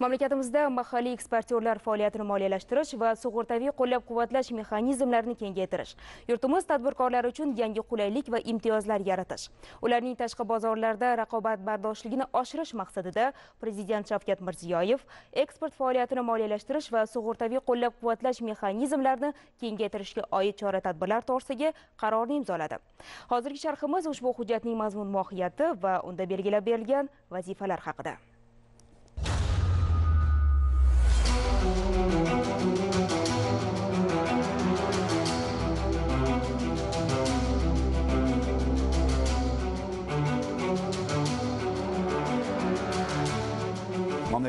mamlakatimizda mahalliy eksportyorlar faoliyatini moliyalashtirish va sug'urtaviy qo'llab-quvvatlash mexanizmlarini kengaytirish yurtimiz tadbirkorlari uchun yangi qulaylik va imtiyozlar yaratish ularning tashqi bozorlarda raqobatbardoshligini oshirish maqsadida prezident shavkat mirziyoyev eksport faoliyatini moliyalashtirish va sug'urtaviy qo'llab-quvvatlash mexanizmlarini kengaytirishga oid chora tadbirlar to'g'risidagi qarorni imzoladi. Hozirgi sharhimiz ushbu hujjatning mazmun mohiyati va unda belgilab berilgan vazifalar haqida.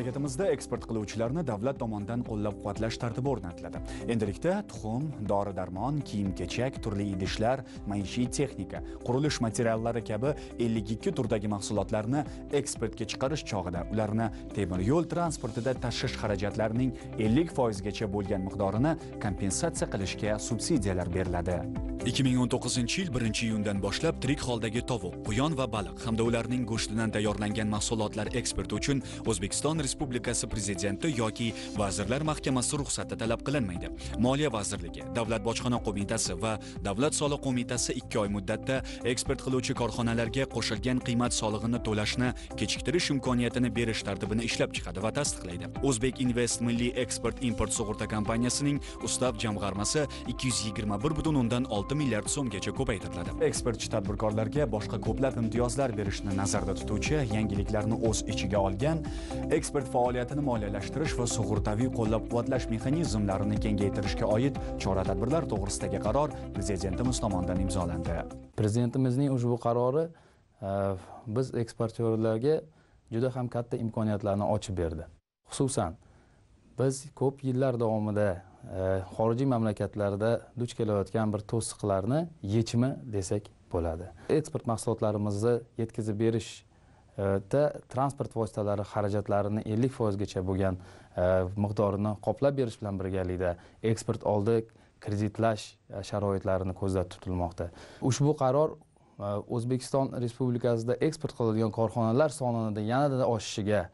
Mamlakatimizda eksport qiluvchilarni davlat tomonidan qo'llab-quvvatlash tartibi o'rnatiladi. Endilikda tuxum dori darmon kiyim kechak turli idishlar maishiy texnika qurilish materiallari kabi 52 turdagi mahsulotlarni eksportga chiqarish chog'ida ularni temir yo'l transportida tashish xarajatlarining 50 foizgacha bo'lgan miqdorini kompensatsiya qilishga subsidiyalar beriladi. 2019 yil 1 iyundan boshlab tirik holdagi tovuq quyon va baliq hamda ularning go'shtidan tayyorlangan mahsulotlar eksporti uchun o'zbekiston respublikasi prezidenti yoki vazirlar mahkamasi ruxsati talab qilinmaydi. Moliya vazirligi davlat bojxona qo'mitasi va davlat soliq qo'mitasi ikki oy muddatda eksport qiluvchi korxonalarga qo'shilgan qiymat solig'ini to'lashni kechiktirish imkoniyatini berish tartibini ishlab chiqadi va tasdiqlaydi. O'zbek invest milliy eksport import sug'urta kompaniyasining ustav jamg'armasi 221,6 milliard so'mgacha ko'paytiriladi eksportchi tadbirkorlarga boshqa ko'plab imtiyozlar berishni nazarda tutuvchi yangiliklarni o'z ichiga olgan eksport faoliyatini moliyalashtirish va sug'urtaviy qo'llab-quvvatlash mexanizmlarini kengaytirishga oid chora-tadbirlar to'g'risidagi qaror prezidentimiz tomonidan imzolandi. Prezidentimizning ushbu qarori e, biz eksportyorlarga juda ham katta imkoniyatlarni ochib berdi. Xususan biz ko'p yillar davomida Э, xorijiy mamlakatlarda duch kelayotgan bir to'siqlarni yechimi desak bo'ladi. Eksport mahsulotlarimizni yetkazib berish e, da transport vositalari xarajatlarini ellik foizgacha bo'lgan e, miqdorini qoplab berish bilan birgalikda eksport oldi kreditlash e, sharoitlarini ko'zda tutilmoqda. Ushbu qaror o'zbekiston respublikasida eksport qiladigan korxonalar sonini yanada oshishiga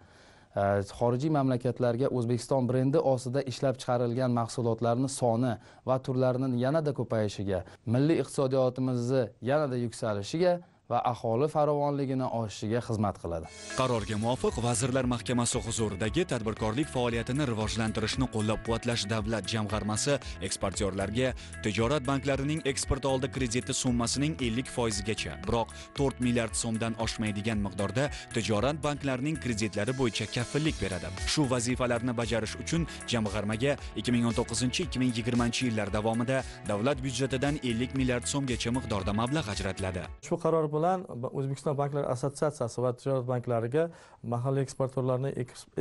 Э, xorijiy mamlakatlarga o'zbekiston brendi ostida ishlab chiqarilgan mahsulotlarni soni va turlarini yanada ko'payishiga milliy iqtisodiyotimizni yanada yuksalishiga va aholi farovonligini oshishiga xizmat qiladi. Qarorga muvofiq vazirlar mahkamasi huzuridagi tadbirkorlik faoliyatini rivojlantirishni qo'llab-quvvatlash davlat jamg'armasi eksportyorlarga tijorat banklarining eksport oldi krediti summasining 50 foizigacha. Biroq 4 milliard so'mdan oshmaydigan miqdorda tijorat banklarining kreditlari bo'yicha kafillik beradi. Shu vazifalarni bajarish uchun jamg'armaga 2019-2020 yillar davomida davlat byudjetidan 50 milliard so'mgacha miqdorda mablag' ajratiladi. Shu qaror bilan bilan o'zbekiston banklar assotsiatsiyasi va tijorat banklariga mahalliy eksportyorlarni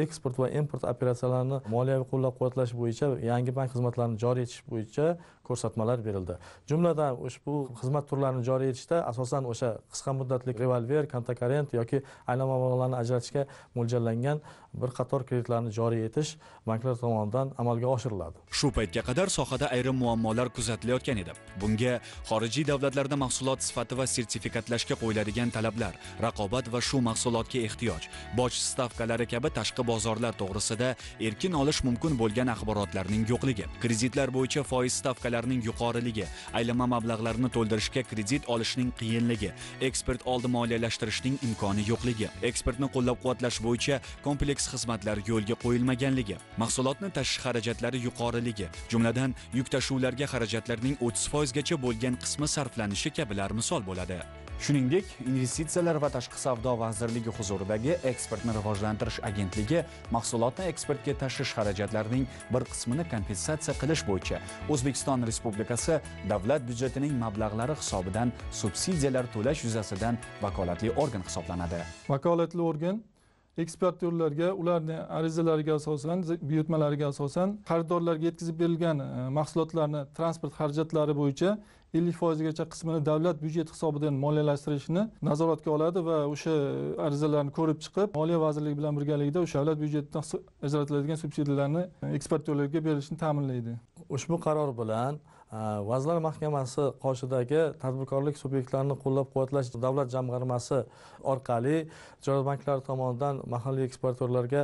eksport va import operatsiyalarini moliyaviy qo'llab quvvatlash bo'yicha yangi bank xizmatlarini joriy etish bo'yicha ko'rsatmalar berildi. Jumladan ushbu xizmat turlarini joriy etishda asosan o'sha qisqa muddatli revolver kontokorrent yoki aylanma mablag'larni ajratishga mo'ljallangan bir qator kreditlarni joriy etish banklar tomonidan amalga oshiriladi. Shu paytga qadar sohada ayrim muammolar kuzatilayotgan edi. Bunga xorijiy davlatlarda mahsulot sifati va sertifikatlash sertifikatlashga qo'yiladigan talablar raqobat va shu mahsulotga ehtiyoj boj stavkalari kabi tashqi bozorlar to'g'risida erkin olish mumkin bo'lgan axborotlarning yo'qligi kreditlar bo'yicha foiz stavkalarining yuqoriligi aylanma mablag'larni to'ldirishga kredit olishning qiyinligi eksport oldi moliyalashtirishning imkoni yo'qligi eksportni qo'llab-quvvatlash bo'yicha kompleks xizmatlar yo'lga qo'yilmaganligi mahsulotni tashish xarajatlari yuqoriligi jumladan yuk tashuvlarga xarajatlarning 30 foizgacha bo'lgan qismi sarflanishi kabilar misol bo'ladi. Shuningdek investitsiyalar va tashqi savdo vazirligi huzuridagi eksportni rivojlantirish agentligi mahsulotni eksportga tashish xarajatlarining bir qismini kompensatsiya qilish bo'yicha o'zbekiston respublikasi davlat byudjetining mablag'lari hisobidan subsidiyalar to'lash yuzasidan vakolatli organ hisoblanadi. Vakolatli organ eksportyorlarga ularni arizalariga asosan buyurtmalariga asosan xaridorlarga yetkazib berilgan e, mahsulotlarni transport xarajatlari bo'yicha ellik foizgacha qismini davlat byudjeti hisobidan moliyalashtirishni nazoratga oladi va o'sha arizalarni ko'rib chiqib moliya vazirligi bilan birgalikda o'sha davlat byudjetidan ajratiladigan subsidiyalarni e, eksportyorlarga berilishini ta'minlaydi. Ushbu qaror bilan Э, vazirlar mahkamasi qoshidagi tadbirkorlik subyektlarini qo'llab quvvatlash davlat jamg'armasi orqali tijorat banklari tomonidan mahalliy eksportyorlarga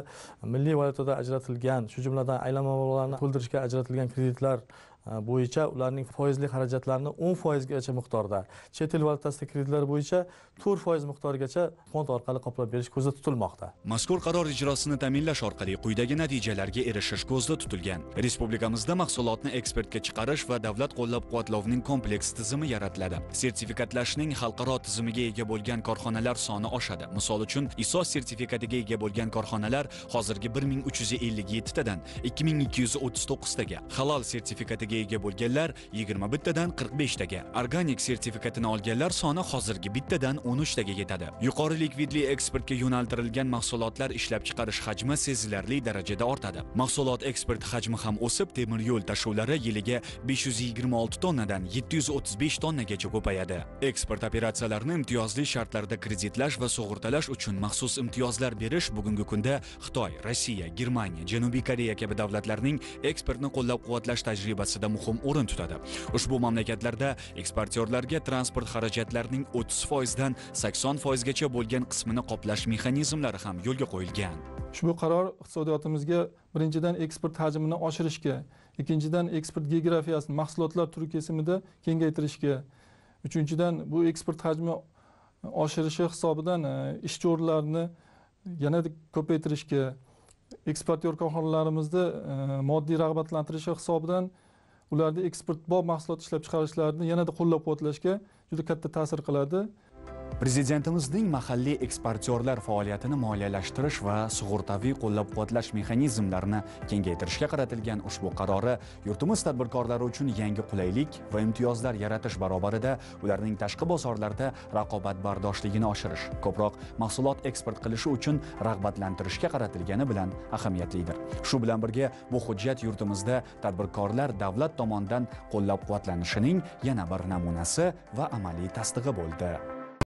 milliy valyutada ajratilgan shu jumladan aylanma mablag'larni to'ldirishga ajratilgan kreditlar E, bo'yicha ularning foizli xarajatlarini o'n foizgacha miqdorda chet el valyutasida kreditlar bo'yicha to'rt foiz miqdorigacha fond orqali qoplab berish ko'zda tutilmoqda. Mazkur qaror ijrosini ta'minlash orqali quyidagi natijalarga erishish ko'zda tutilgan. Respublikamizda mahsulotni eksportga chiqarish va davlat qo'llab quvvatlovining kompleks tizimi yaratiladi. Sertifikatlashning xalqaro tizimiga ega bo'lgan korxonalar soni oshadi. Misol uchun iso sertifikatiga ega bo'lgan korxonalar hozirgi bir ming uch yuz ellik yettitadan ikki ming ikki yuz o'ttiz to'qqiztaga halol sertifikatiga ega bo'lganlar 21 tadan 45 taga organik sertifikatini olganlar soni hozirgi bittadan 13 taga yetadi. Yuqori likvidli eksportga yo'naltirilgan mahsulotlar ishlab chiqarish hajmi sezilarli darajada ortadi. Mahsulot eksport hajmi ham o'sib temir yo'l tashuvlari yiliga 526 tonnadan 735 tonnagacha ko'payadi. Eksport operatsiyalarini imtiyozli shartlarda kreditlash va sug'urtalash uchun maxsus imtiyozlar berish bugungi kunda xitoy rossiya germaniya janubiy koreya kabi davlatlarning eksportni qo'llab-quvvatlash tajribasida juda muhim o'rin tutadi. Ushbu mamlakatlarda eksportyorlarga transport xarajatlarining 30 foizdan 80 foizgacha bo'lgan qismini qoplash mexanizmlari ham yo'lga qo'yilgan. Ushbu qaror iqtisodiyotimizga birinchidan eksport hajmini oshirishga ikkinchidan eksport geografiyasini mahsulotlar turi kesimida kengaytirishga uchinchidan bu eksport hajmi oshirishi hisobidan e, ishchi o'rinlarini yanada ko'paytirishga eksportyor korxonalarimizni e, moddiy rag'batlantirishi hisobidan ularni eksportbop mahsulot ishlab chiqarishlarini yanada qo'llab quvvatlashga juda katta ta'sir qiladi. Prezidentimizning mahalliy eksportyorlar faoliyatini moliyalashtirish va sug'urtaviy qo'llab-quvvatlash mexanizmlarini kengaytirishga qaratilgan ushbu qarori yurtimiz tadbirkorlari uchun yangi qulaylik va imtiyozlar yaratish barobarida ularning tashqi bozorlarda raqobatbardoshligini oshirish ko'proq mahsulot eksport qilishi uchun rag'batlantirishga qaratilgani bilan ahamiyatlidir. Shu bilan birga bu hujjat yurtimizda tadbirkorlar davlat tomonidan qo'llab-quvvatlanishining yana bir namunasi va amaliy tasdig'i bo'ldi.